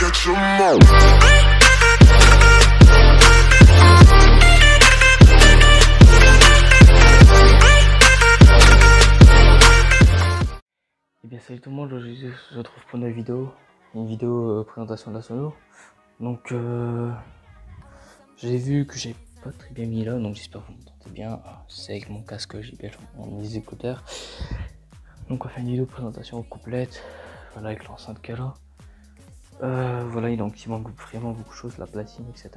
catch 'em all. Bien salut tout le monde, je se retrouve pour une nouvelle vidéo, une vidéo euh, présentation de la sono. Donc euh, j'ai vu que j'ai pas très bien mis là, donc j'espère que vous m'entendez bien. C'est avec mon casque bien mes écouteurs. Donc on faire une vidéo présentation complète, voilà avec l'enceinte qu'elle a. Euh, voilà, il manque vraiment beaucoup de choses, la platine, etc.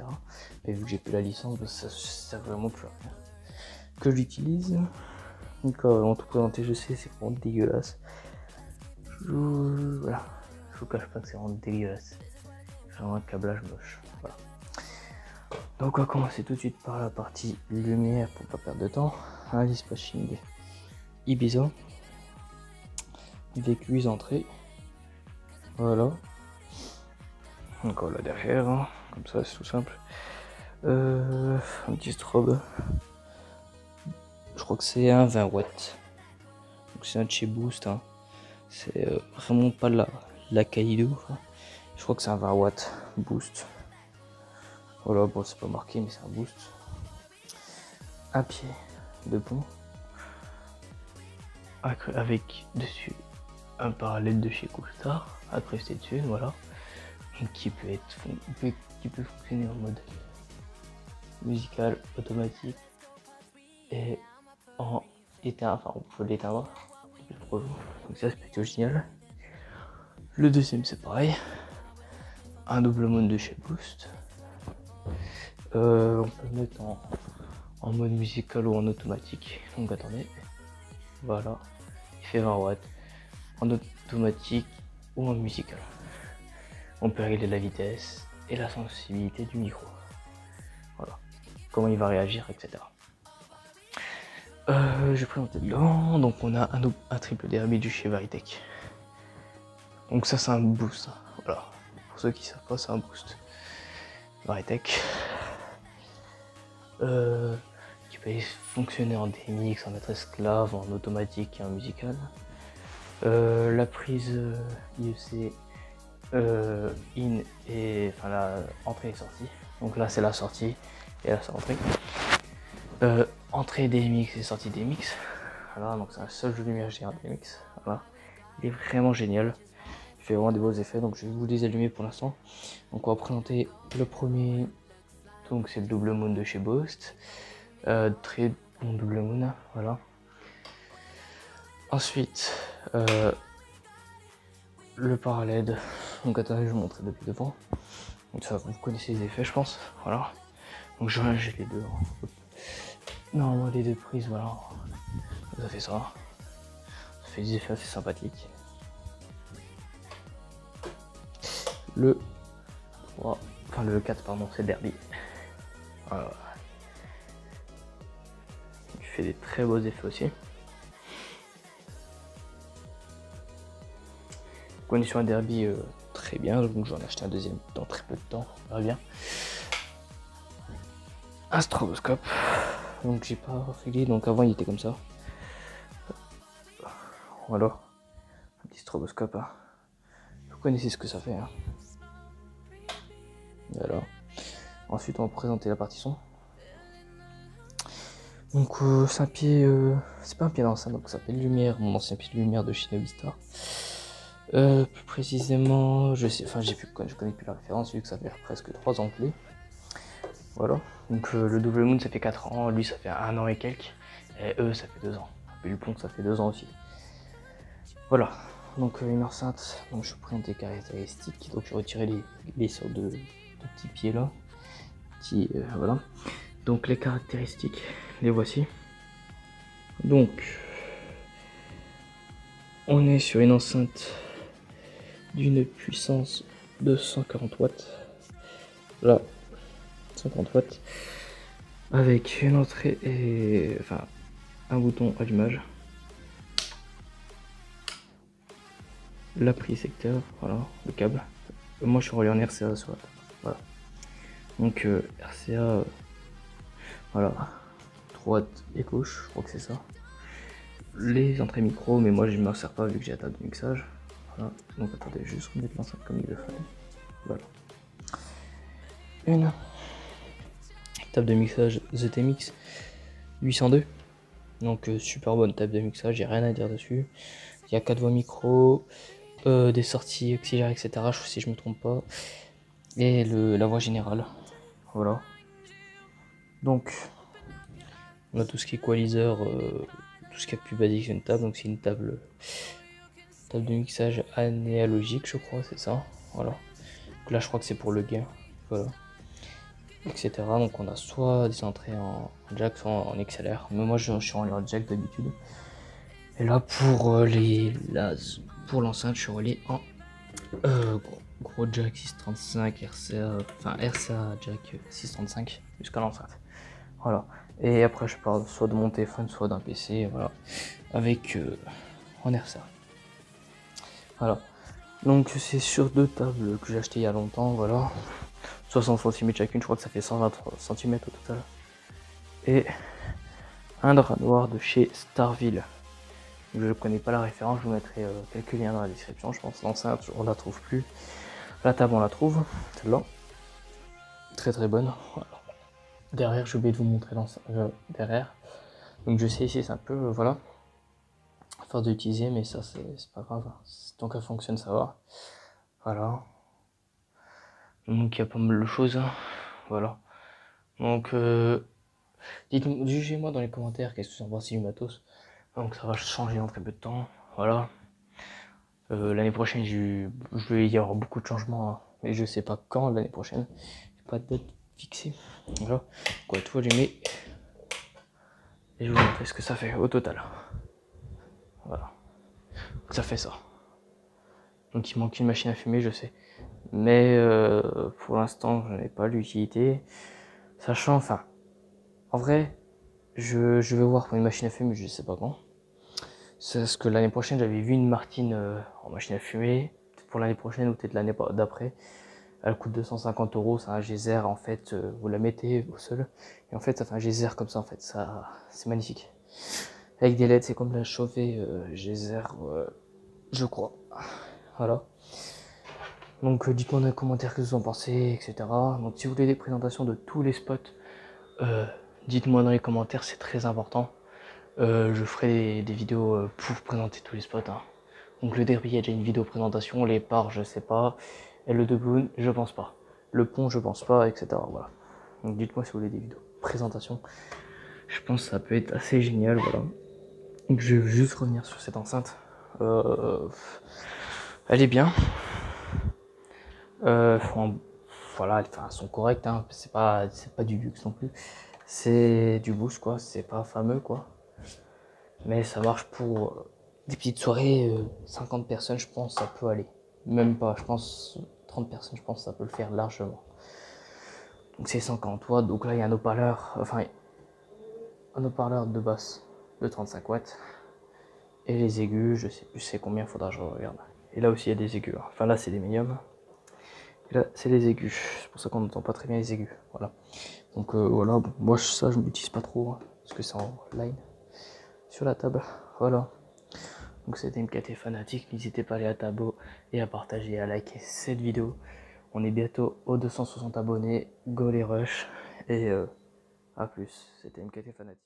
Mais vu que j'ai plus la licence, bah, ça sert vraiment plus à rien. Que j'utilise. Donc euh, en tout présenté, je sais, c'est vraiment dégueulasse. Je... Voilà, je vous cache pas que c'est vraiment dégueulasse. Vraiment un câblage moche. Voilà. Donc on va commencer tout de suite par la partie lumière pour pas perdre de temps. Un dispatching Ibiza. Avec 8 entrées. Voilà. Encore là derrière, hein. comme ça c'est tout simple. Euh, un petit strobe. Je crois que c'est un 20 watts. Donc c'est un chez Boost. Hein. C'est euh, vraiment pas la, la hein. Je crois que c'est un 20 watts boost. Voilà, bon, c'est pas marqué, mais c'est un boost. Un pied de pont. Avec dessus un parallèle de chez Coolstar. Accroché dessus, voilà. Qui peut être qui peut fonctionner en mode musical, automatique et en éteint, enfin on peut l'éteindre. Donc ça c'est plutôt génial. Le deuxième c'est pareil. Un double mode de chez Boost. Euh, on peut le mettre en, en mode musical ou en automatique. Donc attendez. Voilà. Il fait 20 watts. En automatique ou en musical. On peut régler la vitesse et la sensibilité du micro. Voilà. Comment il va réagir, etc. Euh, je vais présenter dedans. Donc on a un, triple derby du chez Varitech. Donc ça c'est un boost. hein. Voilà. Pour ceux qui savent pas, c'est un boost. Varitech. Euh, qui peut fonctionner en DMX, en maîtresse esclave, en automatique et en musical. Euh, la prise IEC euh, in et enfin la entrée et sortie. Donc là c'est la sortie et là c'est l'entrée. Entrée DMX et sortie DMX. Voilà, donc c'est un seul jeu de lumière géant DMX. Voilà. Il est vraiment génial. Il fait vraiment des beaux effets, donc je vais vous les allumer pour l'instant. Donc on va présenter le premier. Donc c'est le double moon de chez Boost. Euh, très bon double moon, voilà. Ensuite, euh, le parallèle. Donc attendez, je vous montrer depuis devant. Donc ça, vous connaissez les effets, je pense. Voilà. Donc j'ai les deux. hein. Normalement les deux prises, voilà. Ça fait ça. Ça fait des effets assez sympathiques. Le 3, enfin le 4 pardon, c'est Derby. Voilà. Il fait des très beaux effets aussi. Condition à Derby euh, très bien, donc j'en ai acheté un deuxième dans très peu de temps, on verra bien. Un stroboscope, donc j'ai pas réglé, donc avant il était comme ça. Voilà, un petit stroboscope. hein. Vous connaissez ce que ça fait. Hein. Ensuite on va présenter la partie son. Donc euh, c'est un pied, euh, c'est pas un pied d'enceinte, donc ça s'appelle lumière, mon ancien pied de lumière de Shinobi Star. Euh, plus précisément, je sais, enfin je connais plus la référence vu que ça fait presque 3 ans que. Voilà. Donc euh, le double moon ça fait 4 ans, lui ça fait un an et quelques, et eux ça fait 2 ans. Pont ça fait 2 ans aussi. Voilà. Donc euh, une enceinte, donc je présente les caractéristiques. Donc je retirer les, les sortes de, petits pieds là. Euh, voilà. Donc les caractéristiques, les voici. Donc on est sur une enceinte d'une puissance de 140 watts. Là, 140 watts. Avec une entrée et. Enfin, un bouton allumage. La prise secteur, voilà, le câble. Moi je suis relié en RCA sur la table. Voilà. Donc euh, RCA, voilà, droite et gauche, je crois que c'est ça. Les entrées micro, mais moi je ne m'en sers pas vu que j'ai la table mixage. Donc attendez, juste remettre l'enceinte comme il le fallait. Voilà. une table de mixage ZTMX 802. Donc euh, super bonne table de mixage, j'ai rien à dire dessus. Il y a 4 voix micro, euh, des sorties auxiliaires, etc. Si je me trompe pas. Et le, la voix générale. Voilà. Donc, on a tout ce qui est equalizer, euh, tout ce qui est plus basique une table. Donc c'est une table, table de mixage anéalogique, je crois, c'est ça. Voilà. Donc là, je crois que c'est pour le gain. Voilà. Etc. Donc on a soit des entrées en jack, soit en XLR. Mais moi, je, suis en jack d'habitude. Et là, pour euh, les, pour l'enceinte, je suis relais en euh, gros, jack 635 RCA, enfin RCA jack 635 jusqu'à l'enceinte. Voilà. Et après, je parle soit de mon téléphone, soit d'un PC, voilà, avec euh, en RCA. Voilà. Donc c'est sur deux tables que j'ai acheté il y a longtemps, voilà. 60 cm chacune, je crois que ça fait 123 cm au total. Et un drap noir de chez Starville. Je ne connais pas la référence, je vous mettrai euh, quelques liens dans la description, je pense. L'enceinte, on la trouve plus. La table, on la trouve, celle-là. Très très bonne. Derrière, j'ai oublié de vous montrer euh, derrière. Donc je sais ici, c'est un peu, euh, voilà, d'utiliser, mais ça, c'est pas grave. Tant qu'elle fonctionne, ça va. Voilà. Donc il y a pas mal de choses. Hein. Voilà. Donc, euh, dites-moi, jugez-moi dans les commentaires qu'est-ce que vous en pensez du matos. Donc ça va changer dans très peu de temps. Voilà. Euh, l'année prochaine, je vais y avoir beaucoup de changements, hein. mais je sais pas quand l'année prochaine. J'ai pas de date fixée. Voilà. Quoi, tout allumé. Et je vous montrer ce que ça fait au total? Voilà. ça fait ça. Donc il manque une machine à fumer, je sais. Mais euh, pour l'instant, je n'ai pas l'utilité. Sachant, enfin, en vrai, je, je, vais voir pour une machine à fumer, je sais pas quand. C'est parce que l'année prochaine, j'avais vu une Martine euh, en machine à fumer. Pour l'année prochaine ou peut-être l'année d'après. Elle coûte 250 euros. C'est un geyser en fait. Euh, vous la mettez au sol. Et en fait, ça fait un geyser comme ça en fait. Ça, c'est magnifique. Avec des LED, c'est comme la chauffer euh, geyser, je crois. Voilà. Donc dites-moi dans les commentaires que vous en pensez, etc. Donc si vous voulez des présentations de tous les spots, dites-moi dans les commentaires, c'est très important. Euh, je ferai des, vidéos euh, pour présenter tous les spots. Hein. Donc le derby, il y a déjà une vidéo présentation. Les parts, je sais pas. Et le Debloon, je pense pas. Le pont, je pense pas, etc. Voilà. Donc dites-moi si vous voulez des vidéos présentation. Je pense que ça peut être assez génial, voilà. Je vais juste revenir sur cette enceinte. Euh, elle est bien. voilà, elles sont correctes. Hein. C'est pas, pas du luxe non plus. C'est du boost quoi. C'est pas fameux quoi. Mais ça marche pour euh, des petites soirées, 50 euh, personnes, je pense, ça peut aller. Même pas, je pense, 30 personnes, je pense, ça peut le faire largement. Donc c'est 50 watts, donc là il y a un haut-parleur, enfin, un haut-parleur de basse de 35 watts. Et les aigus, je sais plus c'est combien, faudra je regarde. Et là aussi il y a des aigus, hein. enfin là c'est des médiums. Et là c'est les aigus, c'est pour ça qu'on n'entend pas très bien les aigus, voilà. Donc euh, voilà, moi ça je m'utilise pas trop, hein, parce que c'est en line sur la table. Voilà. Donc c'était MKT fanatique. N'hésitez pas à aller à tabo et à partager et à liker cette vidéo. On est bientôt aux 260 abonnés. Go les rush. Et euh, à plus. C'était MKT fanatique.